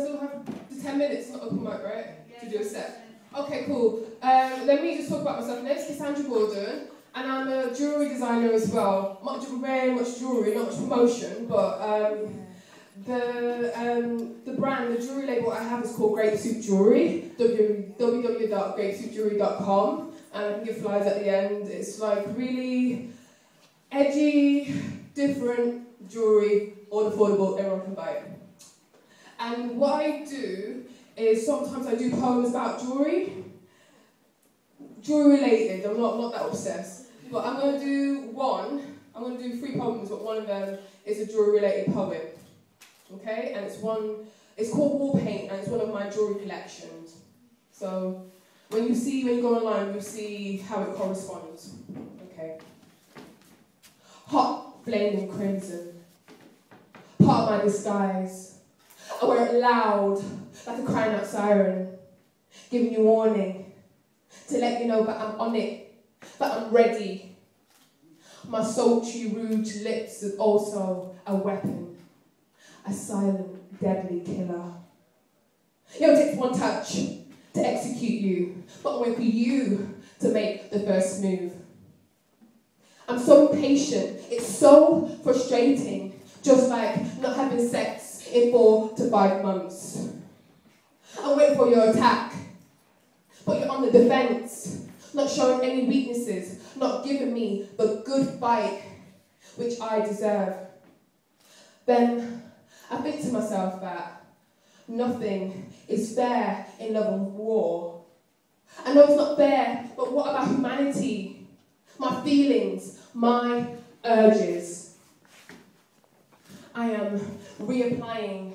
still have 10 minutes to open mic, right? To do a set. Okay, cool. Um, let me just talk about myself. My is Kassandra Gordon, and I'm a jewellery designer as well. Much very much jewellery, not much promotion, but um, the um, the brand, the jewellery label I have is called Grape Soup Jewellery, www.grapesoupjewellery.com, and I can give flies at the end. It's like really edgy, different jewellery, all affordable, everyone can buy it. And what I do is sometimes I do poems about jewellery, jewellery related, I'm not, not that obsessed. But I'm going to do one, I'm going to do three poems, but one of them is a jewellery related poem. Okay? And it's one, it's called War Paint, and it's one of my jewellery collections. So when you see, when you go online, you'll see how it corresponds. Okay? Hot, flaming crimson. Part of my disguise. I wear it loud, like a crying out siren, giving you warning to let you know that I'm on it, that I'm ready. My sultry, rude lips is also a weapon, a silent, deadly killer. It only takes one touch to execute you, but wait for you to make the first move. I'm so impatient, it's so frustrating, just like not having sex in four to five months. I wait for your attack, but you're on the defense, not showing any weaknesses, not giving me the good fight which I deserve. Then I think to myself that nothing is fair in love and war. I know it's not fair, but what about humanity? My feelings, my urges. I am reapplying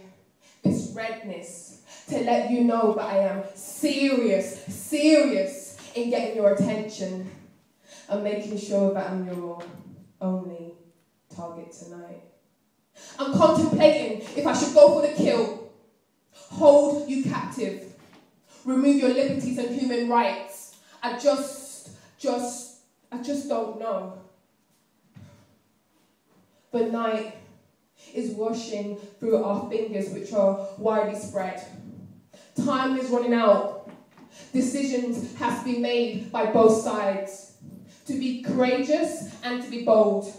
this redness to let you know that I am serious, serious in getting your attention and making sure that I'm your only target tonight. I'm contemplating if I should go for the kill, hold you captive, remove your liberties and human rights. I just, just, I just don't know. But night is washing through our fingers, which are widely spread. Time is running out. Decisions have to be made by both sides. To be courageous and to be bold.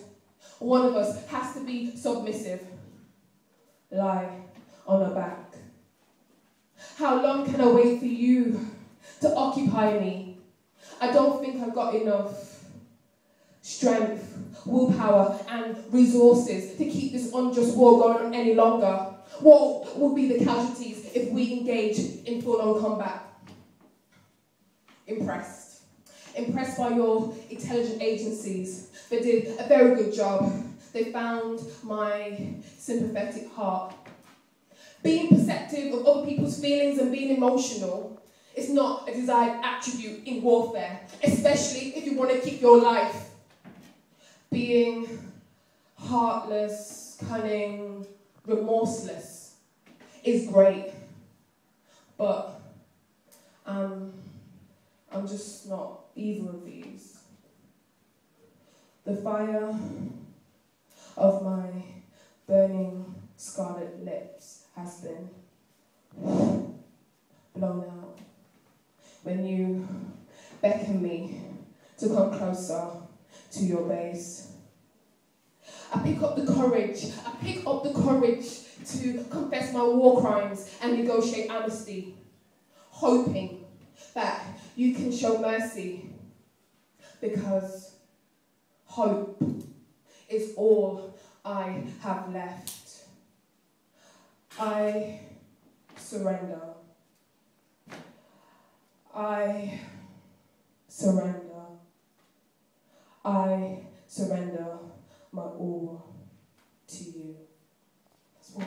One of us has to be submissive. Lie on our back. How long can I wait for you to occupy me? I don't think I've got enough strength, willpower, and resources to keep this unjust war going on any longer. What would be the casualties if we engage in full on combat? Impressed. Impressed by your intelligent agencies. They did a very good job. They found my sympathetic heart. Being perceptive of other people's feelings and being emotional is not a desired attribute in warfare, especially if you want to keep your life. Being heartless, cunning, remorseless is great, but um, I'm just not either of these. The fire of my burning scarlet lips has been blown out when you beckon me to come closer to your base. I pick up the courage, I pick up the courage to confess my war crimes and negotiate amnesty, hoping that you can show mercy because hope is all I have left. I surrender. I surrender. I surrender my all to you. That's what